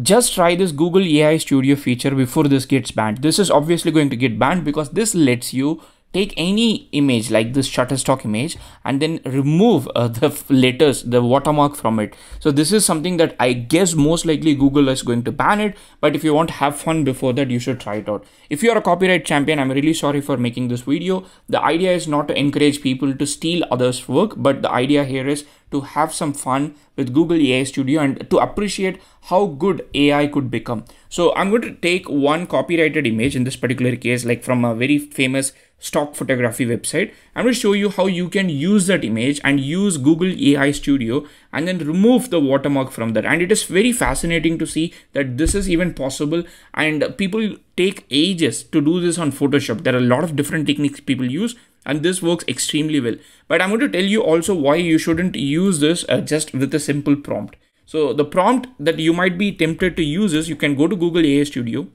just try this Google AI Studio feature before this gets banned. This is obviously going to get banned because this lets you take any image like this shutterstock image and then remove uh, the letters the watermark from it. So this is something that i guess most likely google is going to ban it but if you want to have fun before that you should try it out. If you are a copyright champion i'm really sorry for making this video. The idea is not to encourage people to steal others work but the idea here is to have some fun with Google AI Studio and to appreciate how good AI could become. So I'm going to take one copyrighted image in this particular case, like from a very famous stock photography website. I'm going to show you how you can use that image and use Google AI Studio and then remove the watermark from that. And it is very fascinating to see that this is even possible and people take ages to do this on Photoshop. There are a lot of different techniques people use and this works extremely well. But I'm going to tell you also why you shouldn't use this uh, just with a simple prompt. So the prompt that you might be tempted to use is you can go to Google AI Studio,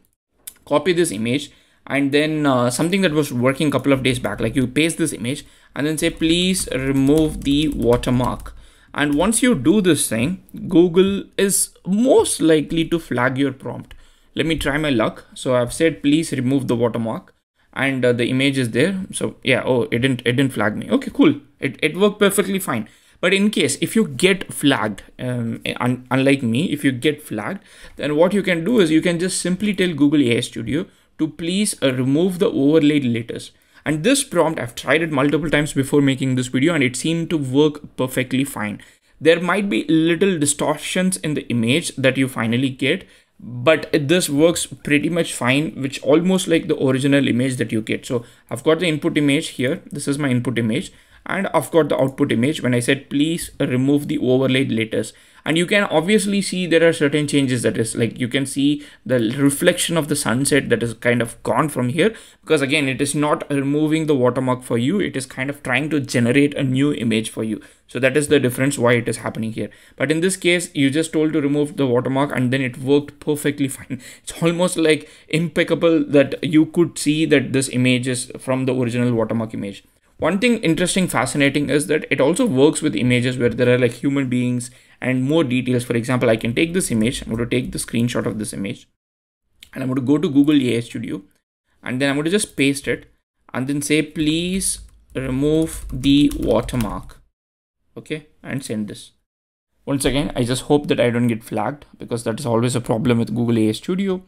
copy this image, and then uh, something that was working a couple of days back, like you paste this image and then say, please remove the watermark. And once you do this thing, Google is most likely to flag your prompt. Let me try my luck. So I've said, please remove the watermark and uh, the image is there. So yeah oh it didn't it didn't flag me. Okay cool. It, it worked perfectly fine. But in case if you get flagged um, un unlike me if you get flagged then what you can do is you can just simply tell google ai studio to please uh, remove the overlaid letters. And this prompt i've tried it multiple times before making this video and it seemed to work perfectly fine. There might be little distortions in the image that you finally get but this works pretty much fine which almost like the original image that you get. So i've got the input image here. This is my input image and I've got the output image when I said please remove the overlaid letters and you can obviously see there are certain changes that is like you can see the reflection of the sunset that is kind of gone from here because again it is not removing the watermark for you it is kind of trying to generate a new image for you so that is the difference why it is happening here. But in this case, you just told to remove the watermark and then it worked perfectly fine. It's almost like impeccable that you could see that this image is from the original watermark image. One thing interesting, fascinating is that it also works with images where there are like human beings and more details. For example, I can take this image, I'm going to take the screenshot of this image and I'm going to go to Google AI Studio and then I'm going to just paste it and then say, please remove the watermark okay and send this. Once again i just hope that i don't get flagged because that is always a problem with google ai studio.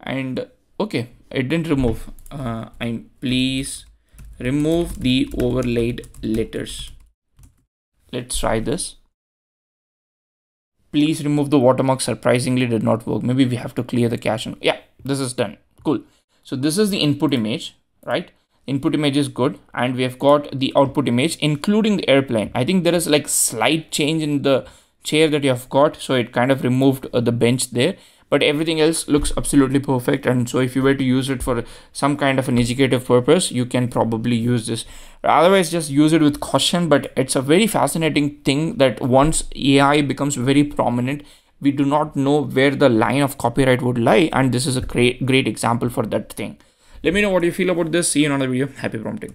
And okay it didn't remove. Uh, i please remove the overlaid letters. Let's try this. Please remove the watermark. Surprisingly did not work. Maybe we have to clear the cache. And yeah this is done. Cool. So this is the input image right? Input image is good. And we have got the output image including the airplane. I think there is like slight change in the chair that you have got. So it kind of removed uh, the bench there but everything else looks absolutely perfect and so if you were to use it for some kind of an educative purpose you can probably use this otherwise just use it with caution but it's a very fascinating thing that once ai becomes very prominent we do not know where the line of copyright would lie and this is a great great example for that thing let me know what you feel about this. See you in another video. Happy prompting.